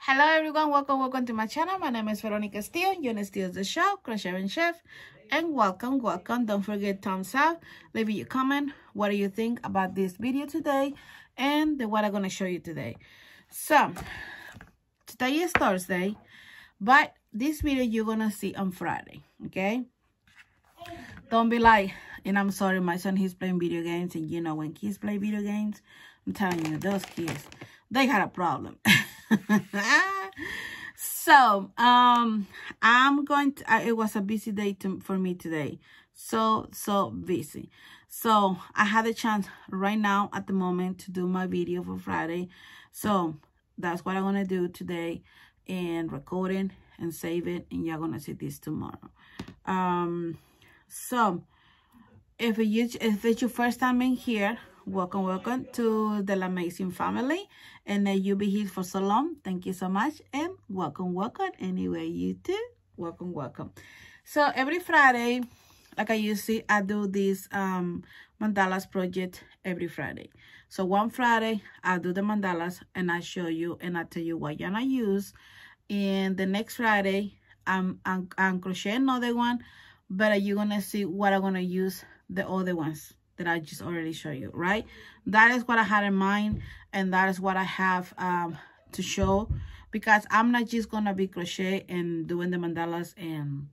Hello everyone, welcome, welcome to my channel. My name is Veronica Steele. You're Steele's the show, Crochet and Chef. And welcome, welcome. Don't forget thumbs up. Leave your comment. What do you think about this video today? And the, what I'm going to show you today. So, today is Thursday. But this video you're going to see on Friday. Okay? Don't be like, and I'm sorry, my son, he's playing video games. And you know, when kids play video games, I'm telling you, those kids, they got a problem. so um i'm going to it was a busy day to, for me today. So so busy. So i had a chance right now at the moment to do my video for friday. So that's what i'm gonna do today and recording and save it and you're gonna see this tomorrow. Um so if you if it's your first time in here welcome welcome to the amazing family. And uh, you be here for so long. Thank you so much. And welcome welcome anyway you too welcome welcome. So every friday like i usually i do this um mandalas project every friday. So one friday i do the mandalas and i show you and i tell you what you're gonna use. And the next friday i'm i'm, I'm crocheting another one but you're gonna see what i'm gonna use the other ones that I just already showed you, right? That is what I had in mind, and that is what I have um, to show, because I'm not just going to be crochet and doing the mandalas and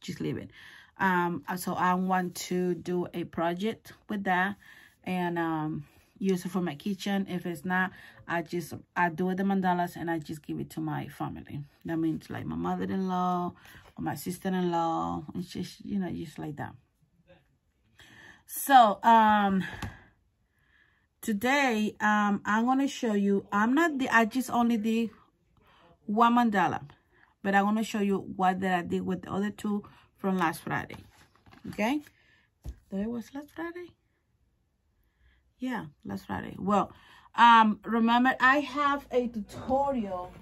just leave it. Um, so I want to do a project with that, and um, use it for my kitchen. If it's not, I just, I do it the mandalas, and I just give it to my family. That means like my mother-in-law, or my sister-in-law, it's just, you know, just like that. So, um, today, um, I'm going to show you, I'm not, the, I just only did one mandala, but going to show you what that I did with the other two from last Friday. Okay? There was last Friday? Yeah, last Friday. Well, um, remember, I have a tutorial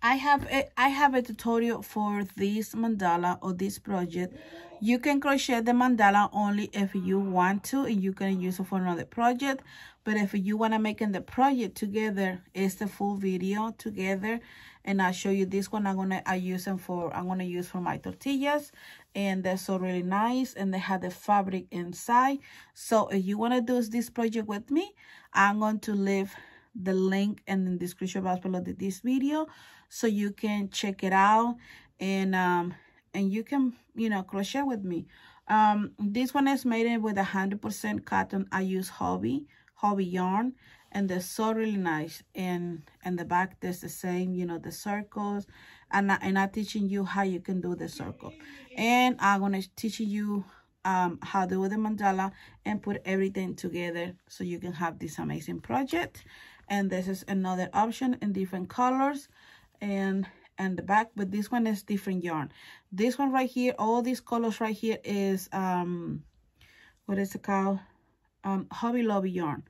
I have a I have a tutorial for this mandala or this project. You can crochet the mandala only if you want to and you can use it for another project. But if you want to make in the project together, it's the full video together. And I'll show you this one I'm gonna I use them for I'm gonna use for my tortillas. And they're so really nice and they have the fabric inside. So if you want to do this project with me, I'm going to leave the link in the description box below this video so you can check it out and um and you can you know crochet with me. Um this one is made with a hundred percent cotton i use hobby hobby yarn and they're so really nice. And and the back there's the same you know the circles. And, I, and i'm teaching you how you can do the circle. And i'm going to teach you um how to do the mandala and put everything together so you can have this amazing project. And this is another option in different colors and and the back but this one is different yarn. This one right here all these colors right here is um what is it called? Um hobby lobby yarn.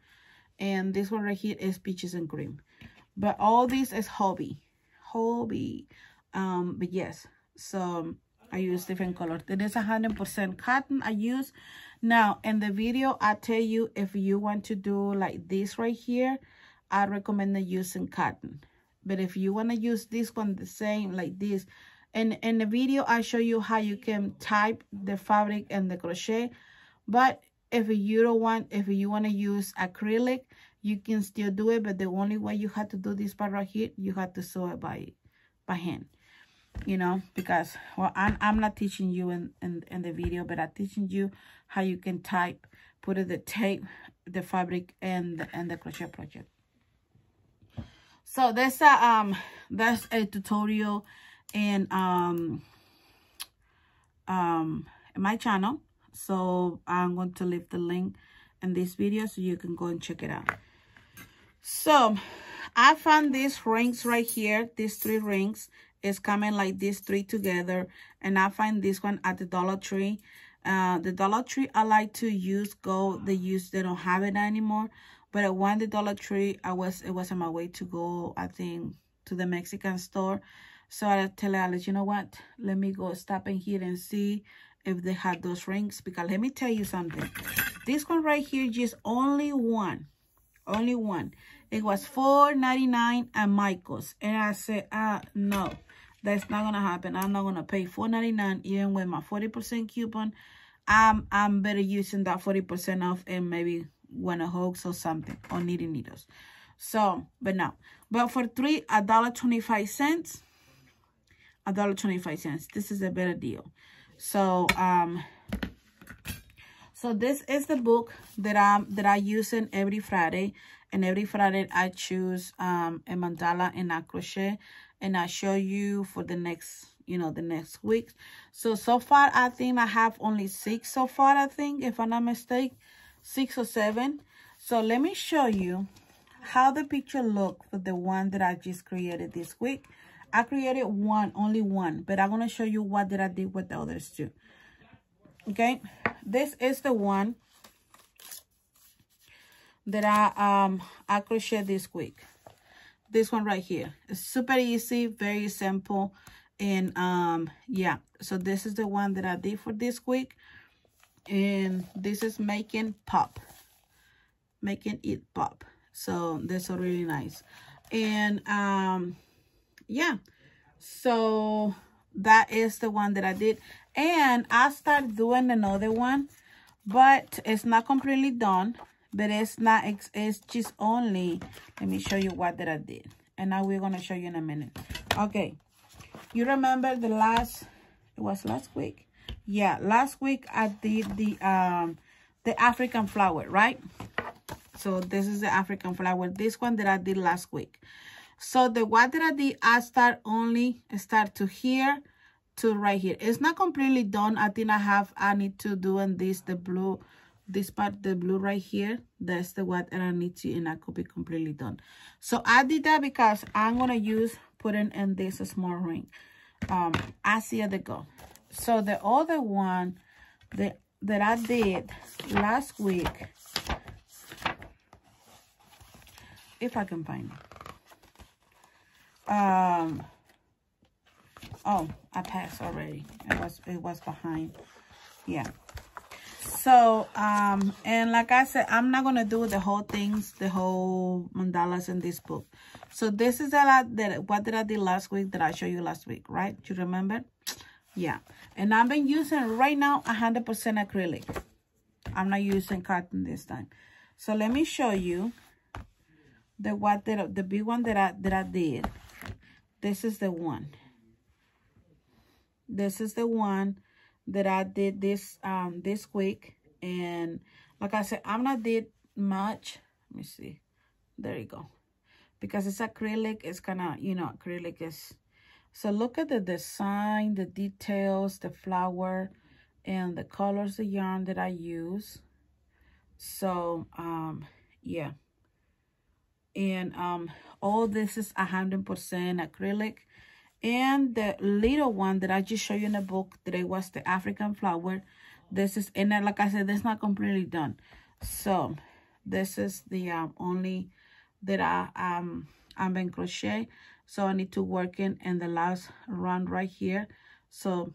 And this one right here is peaches and cream. But all this is hobby. Hobby. Um but yes so i use different colors. It is a hundred percent cotton. I use now in the video i tell you if you want to do like this right here i recommend using cotton but if you want to use this one the same like this and in the video i show you how you can type the fabric and the crochet. But if you don't want if you want to use acrylic you can still do it but the only way you have to do this part right here you have to sew it by by hand you know? Because well i'm, I'm not teaching you in, in in the video but i'm teaching you how you can type put the tape the fabric and and the crochet project so that's a um that's a tutorial in um um my channel. So i'm going to leave the link in this video so you can go and check it out. So i found these rings right here. These three rings is coming like these three together. And i find this one at the dollar tree. Uh the dollar tree i like to use gold. They use they don't have it anymore but I one the Dollar Tree, I was it was on my way to go, I think, to the Mexican store. So I tell Alex, you know what? Let me go stop in here and see if they had those rings. Because let me tell you something. This one right here, just only one. only one. It was $4.99 at Michael's. And I said, uh, no, that's not going to happen. I'm not going to pay $4.99 even with my 40% coupon. I'm, I'm better using that 40% off and maybe want a hoax or something or knitting needles. So, but no. But for three, a dollar twenty-five cents. A dollar twenty-five cents. This is a better deal. So, um, so this is the book that I'm that I use in every Friday. And every Friday I choose um a mandala and a crochet. And I show you for the next, you know, the next week. So, so far, I think I have only six so far, I think, if I'm not mistaken. Six or seven. So let me show you how the picture look for the one that I just created this week. I created one, only one, but I'm going to show you what did I did with the others too. Okay, this is the one that I um I crochet this week. This one right here. It's super easy, very simple. And um yeah, so this is the one that I did for this week. And this is making pop. Making it pop. So that's really nice. And um yeah, so that is the one that I did. And I started doing another one, but it's not completely done. But it's not, it's, it's just only, let me show you what that I did. And now we're going to show you in a minute. Okay. You remember the last, it was last week? Yeah, last week I did the, um, the African flower, right? So this is the African flower. This one that I did last week. So the one that I did, I start only, start to here to right here. It's not completely done. I think I have, I need to do in this, the blue, this part, the blue right here. That's the one that I need to, and I could be completely done. So I did that because I'm to use, putting in this small ring. Um, I see they go. So the other one that, that I did last week, if I can find it. Um, Oh, I passed already. It was it was behind. Yeah. So, um, and like I said, I'm not gonna do the whole things, the whole mandalas in this book. So this is a lot that what did I do last week that I showed you last week, right? You remember? Yeah. And I've been using right now 100% acrylic. I'm not using cotton this time. So let me show you the what the, the big one that I that I did. This is the one this is the one that I did this um this week and like I said I'm not did much let me see there you go because it's acrylic it's kind of you know acrylic is so look at the design the details the flower and the colors the yarn that I use so um yeah and um all this is a hundred percent acrylic and the little one that I just showed you in the book today was the African flower. This is, and then, like I said, this not completely done. So this is the um, only that I, um, I'm in crochet. So I need to work in, in the last run right here. So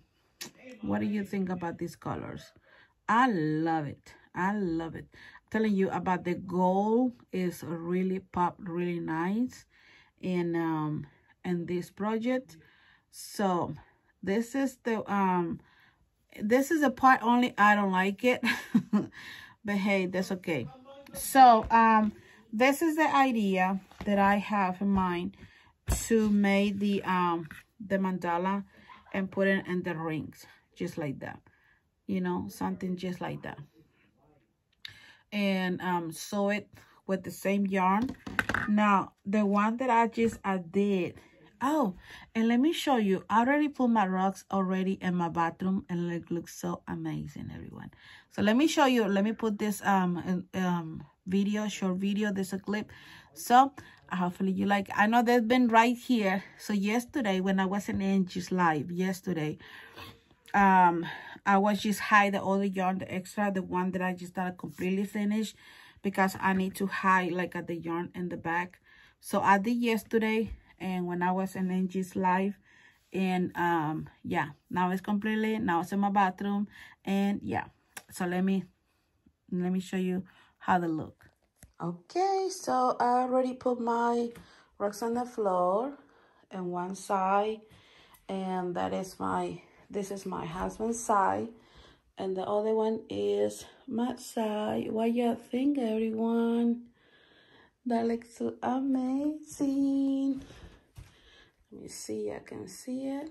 what do you think about these colors? I love it. I love it. I'm telling you about the gold is really pop, really nice. And um, in this project so this is the um this is a part only i don't like it but hey that's okay so um this is the idea that i have in mind to make the um the mandala and put it in the rings just like that you know something just like that and um sew it with the same yarn now the one that i just i did Oh, and let me show you. I already put my rugs already in my bathroom and it looks so amazing, everyone. So let me show you. Let me put this um um video, short video. This a clip. So hopefully you like. I know they've been right here. So yesterday when I was in Angie's live, yesterday, um, I was just hide the other yarn, the extra, the one that I just got completely finished because I need to hide like at the yarn in the back. So I did yesterday and when I was in Angie's live and um yeah now it's completely now it's in my bathroom and yeah so let me let me show you how they look Okay, so I already put my rocks on the floor and one side and that is my this is my husband's side and the other one is my side. What you think everyone? That looks so amazing. Let me see i can see it.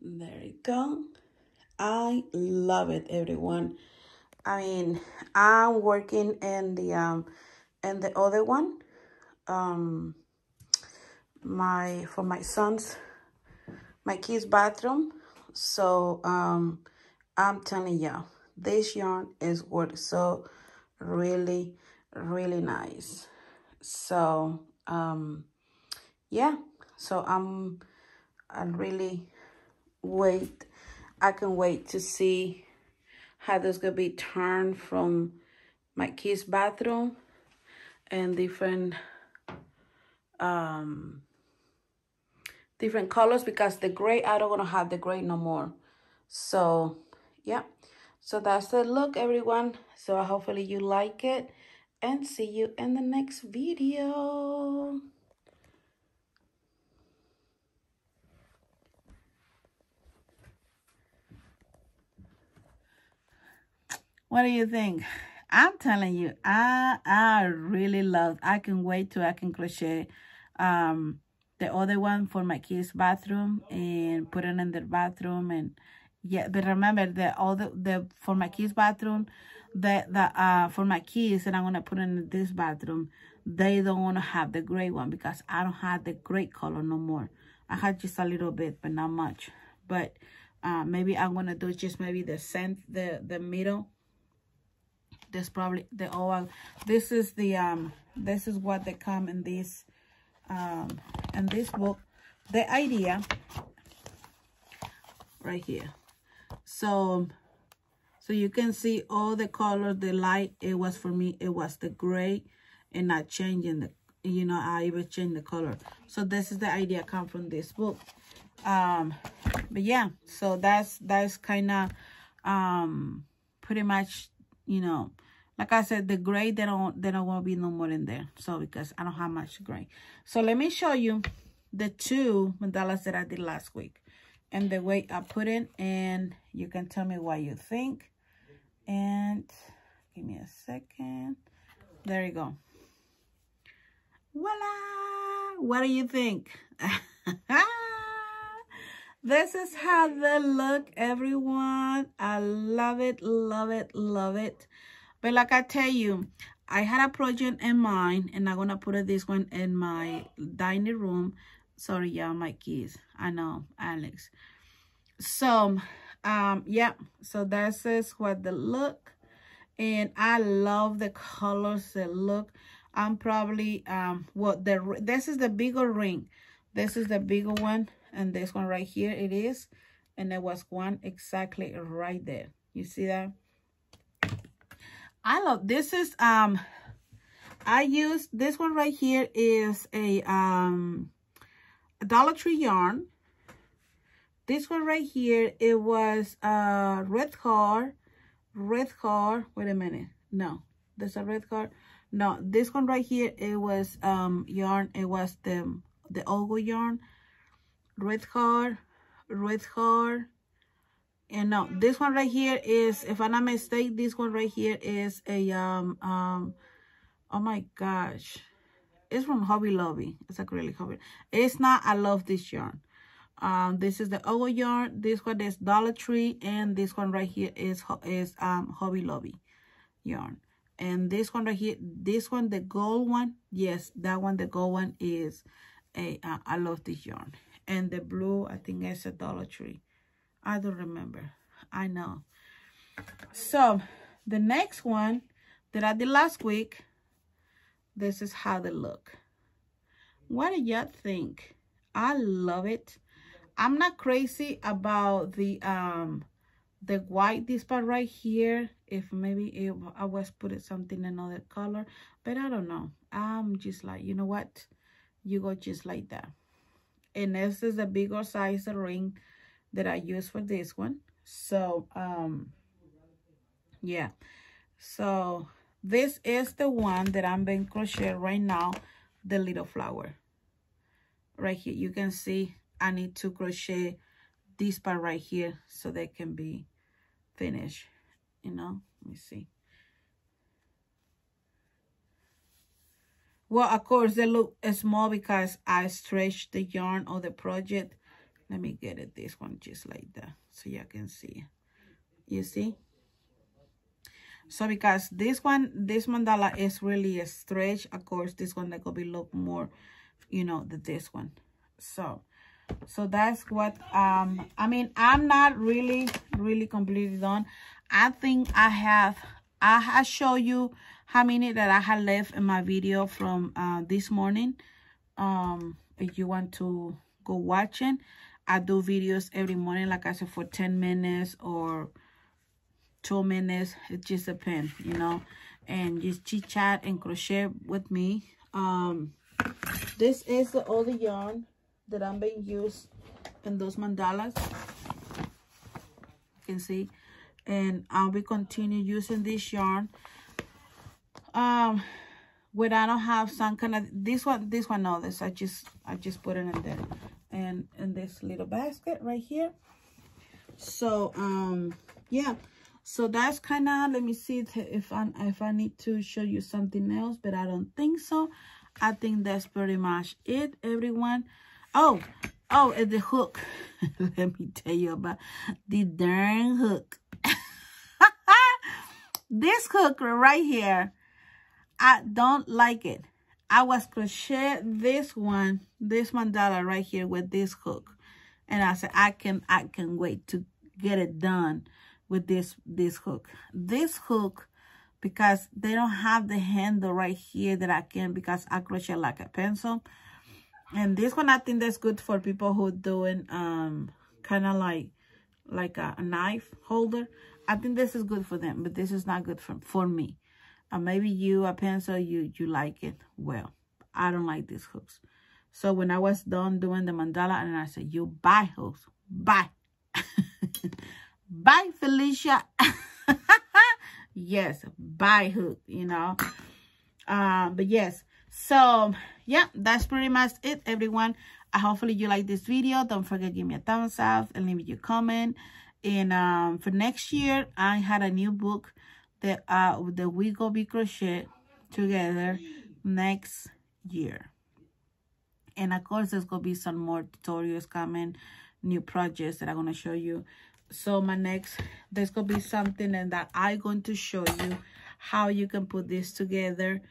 There you go. I love it everyone i mean i'm working in the um and the other one. Um my for my son's my kids bathroom. So um i'm telling y'all, this yarn is worth so really really nice. So um yeah. So i'm i really wait i can wait to see how this gonna be turned from my kids bathroom and different um different colors because the gray, I don't want to have the gray no more. So, yeah. So that's the look, everyone. So hopefully you like it. And see you in the next video. What do you think? I'm telling you, I I really love. I can wait till I can crochet um the other one for my kids bathroom and put it in their bathroom and yeah but remember the all the, the for my kids bathroom the the uh for my kids and i'm gonna put in this bathroom they don't want to have the gray one because i don't have the gray color no more i had just a little bit but not much but uh maybe i'm gonna do just maybe the cent the the middle this probably the oh this is the um this is what they come in this um, in this book. The idea right here. So so you can see all the color the light it was for me it was the gray and not changing the you know i even changed the color. So this is the idea come from this book. Um but yeah so that's that's kind of um pretty much you know like I said, the gray, they don't, they don't want to be no more in there. So, because I don't have much gray. So, let me show you the two mandalas that I did last week. And the way I put it. And you can tell me what you think. And give me a second. There you go. Voila! What do you think? this is how they look, everyone. I love it, love it, love it. But like I tell you, I had a project in mind and I'm going to put this one in my dining room. Sorry, yeah, my kids. I know, Alex. So, um, yeah. So this is what the look. And I love the colors that look. I'm probably, um, well, the, this is the bigger ring. This is the bigger one. And this one right here, it is. And there was one exactly right there. You see that? I love this is um I use this one right here is a um Dollar Tree yarn. This one right here it was uh Red Heart, Red Heart. Wait a minute, no, there's a Red Heart. No, this one right here it was um yarn. It was the the Ogo yarn, Red Heart, Red Heart, and now this one right here is if i'm not mistaken this one right here is a um um oh my gosh. It's from hobby lobby. It's acrylic hobby. It's not i love this yarn. Um this is the owl yarn. This one is dollar tree and this one right here is is um hobby lobby yarn. And this one right here this one the gold one yes that one the gold one is a uh, I love this yarn and the blue i think it's a dollar tree I don't remember. I know. So, the next one that I did last week, this is how they look. What do y'all think? I love it. I'm not crazy about the um the white this part right here if maybe if i was put it something another color but i don't know i'm just like you know what you go just like that and this is a bigger size ring that I use for this one. So, um, yeah. So, this is the one that I'm being crochet right now, the little flower. Right here, you can see I need to crochet this part right here so they can be finished, you know, let me see. Well, of course, they look small because I stretched the yarn of the project. Let me get it this one just like that so you can see. You see? So because this one, this mandala is really a stretch. Of course, this one that could be look more, you know, than this one. So, so that's what, um, I mean, I'm not really, really completely done. I think I have, I have show you how many that I had left in my video from uh, this morning. Um, if you want to go watching, I do videos every morning, like I said, for 10 minutes or two minutes. It just depends, you know. And just chit chat and crochet with me. Um, this is the yarn that I'm being used in those mandalas. You can see. And I'll be continue using this yarn um when I don't have some kind of this one this one no this I just I just put it in there and in this little basket right here. So um yeah. So that's kind of let me see if I if I need to show you something else but I don't think so. I think that's pretty much it everyone. Oh oh and the hook. Let me tell you about the darn hook. This hook right here I don't like it. I was crochet this one, this mandala right here with this hook. And I said, I can, I can wait to get it done with this, this hook. This hook, because they don't have the handle right here that I can, because I crochet like a pencil. And this one, I think that's good for people who doing, um, kind of like, like a, a knife holder. I think this is good for them, but this is not good for, for me. Or maybe you, a pencil, you, you like it. Well, I don't like these hooks. So when I was done doing the mandala, and I said, you buy hooks. Bye. bye, Felicia. yes, buy hook, you know. Uh, but yes, so yeah, that's pretty much it, everyone. Uh, hopefully you like this video. Don't forget give me a thumbs up and leave me your comment. And um, for next year, I had a new book that uh we go be crochet together next year. And of course there's gonna be some more tutorials coming new projects that i'm gonna show you. So my next there's gonna be something and that i'm going to show you how you can put this together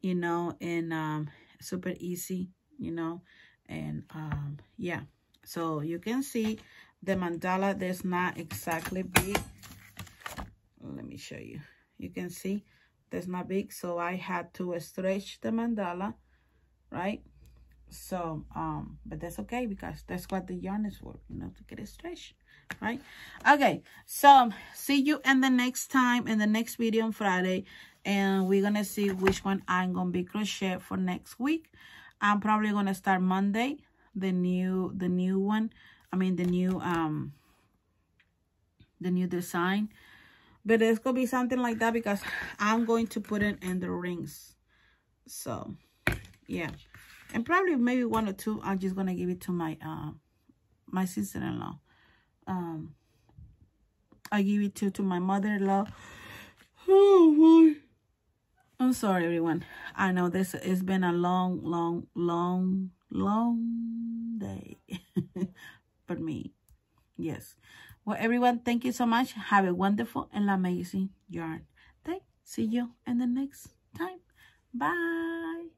you know and um super easy you know and um yeah. So you can see the mandala there's not exactly big. Let me show you you can see that's not big. So i had to stretch the mandala right? So um but that's okay because that's what the yarn is for you know to get it stretched right? Okay so see you in the next time in the next video on friday and we're gonna see which one i'm gonna be crochet for next week. I'm probably gonna start monday the new the new one i mean the new um the new design but it's going to be something like that because I'm going to put it in the rings. So, yeah. And probably maybe one or two, I'm just going to give it to my uh, my sister-in-law. Um, I give it to, to my mother-in-law. Oh, boy. I'm sorry, everyone. I know this it's been a long, long, long, long day for me. Yes. Well, everyone, thank you so much. Have a wonderful and amazing yarn day. See you in the next time. Bye.